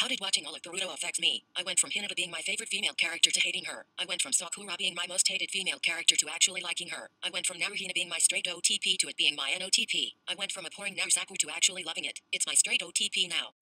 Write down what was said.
How did watching all of Boruto affect me? I went from Hinata being my favorite female character to hating her. I went from Sakura being my most hated female character to actually liking her. I went from Naruhina being my straight OTP to it being my NOTP. I went from abhorring Narusaku to actually loving it. It's my straight OTP now.